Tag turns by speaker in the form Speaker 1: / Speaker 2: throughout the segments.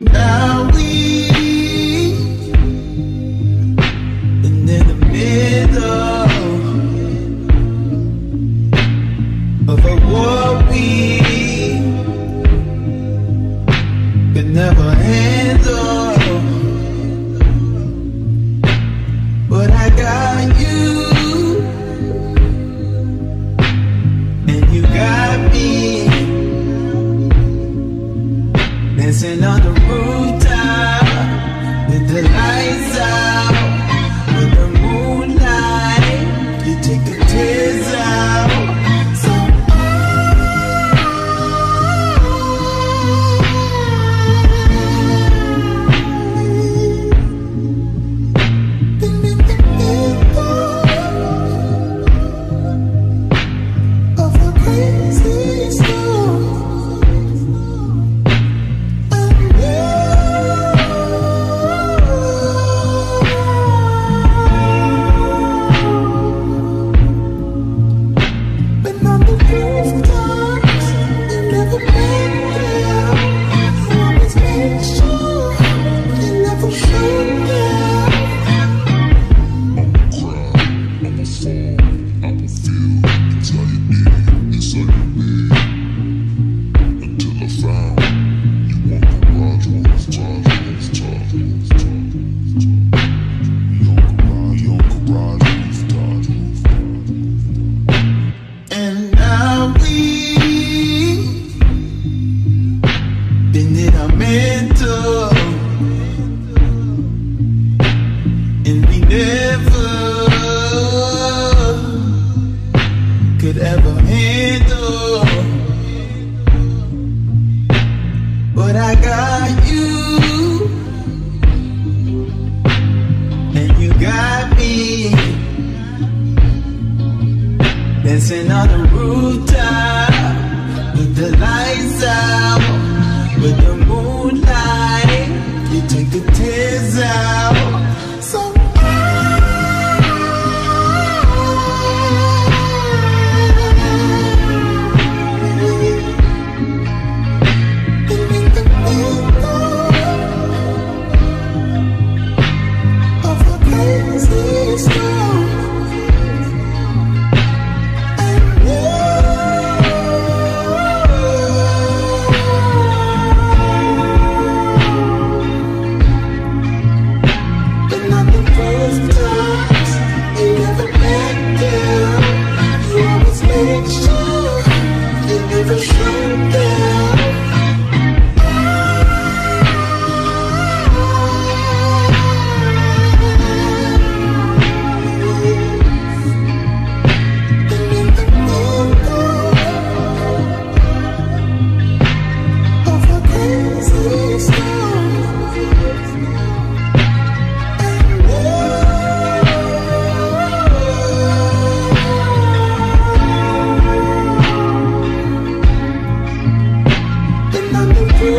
Speaker 1: Now Take the tears out. So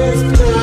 Speaker 1: always clear.